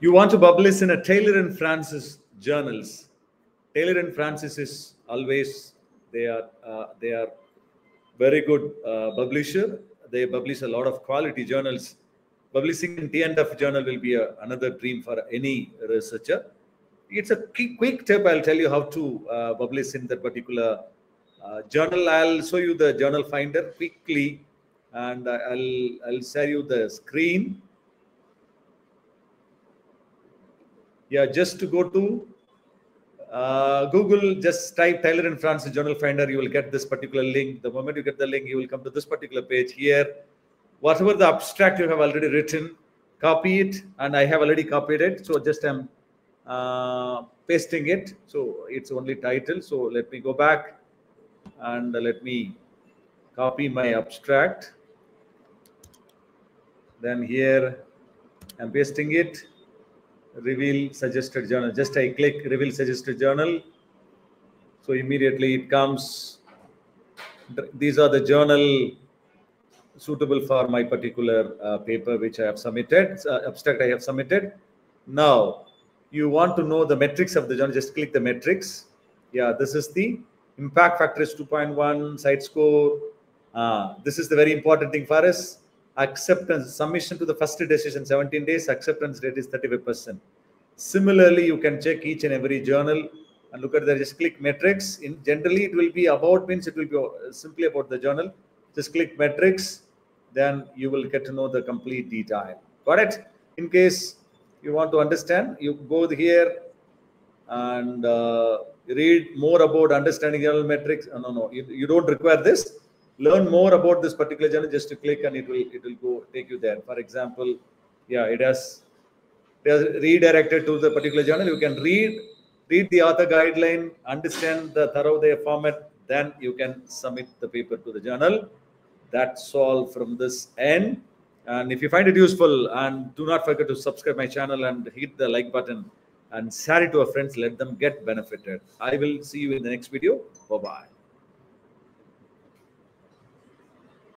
you want to publish in a Taylor and Francis journals. Taylor and Francis is always they are uh, they are very good uh, publisher. They publish a lot of quality journals. Publishing in T&F journal will be a, another dream for any researcher. It's a quick, quick tip. I'll tell you how to uh, publish in that particular uh, journal. I'll show you the journal finder quickly, and I'll I'll share you the screen. Yeah, just to go to uh, Google, just type Taylor and Francis Journal Finder. You will get this particular link. The moment you get the link, you will come to this particular page here. Whatever the abstract you have already written, copy it, and I have already copied it. So just I'm uh, pasting it. So it's only title. So let me go back and let me copy my abstract. Then here I'm pasting it reveal suggested journal. Just I click reveal suggested journal. So immediately it comes. These are the journal suitable for my particular uh, paper which I have submitted, uh, abstract I have submitted. Now, you want to know the metrics of the journal, just click the metrics. Yeah, this is the impact factor is 2.1, CiteScore. Uh, this is the very important thing for us acceptance submission to the first decision 17 days acceptance rate is 35% similarly you can check each and every journal and look at the just click metrics in generally it will be about means it will be simply about the journal. Just click metrics then you will get to know the complete detail. Got it? In case you want to understand you go here and uh, read more about understanding journal metrics uh, no no you, you don't require this learn more about this particular journal just to click and it will it will go take you there. For example yeah it has redirected to the particular journal. You can read read the author guideline understand the thorough their format then you can submit the paper to the journal. That's all from this end. And if you find it useful and do not forget to subscribe my channel and hit the like button. And share it to your friends let them get benefited. I will see you in the next video. Bye bye